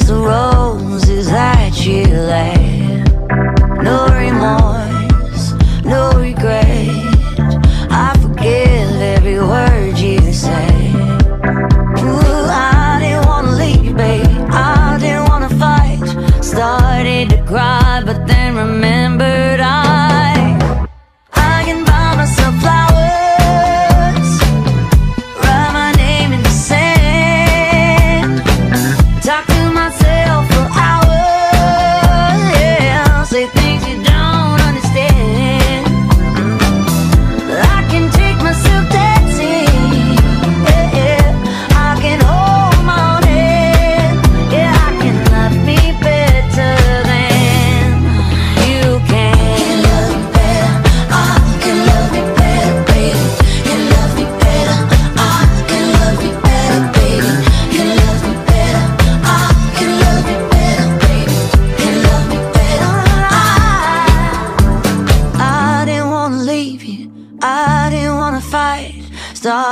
the roses that you lay. No remorse, no regret. I forgive every word you say. Ooh, I didn't wanna leave, babe. I didn't wanna fight. Started to cry, but then remember.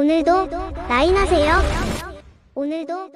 오늘도 라인하세요. 오늘도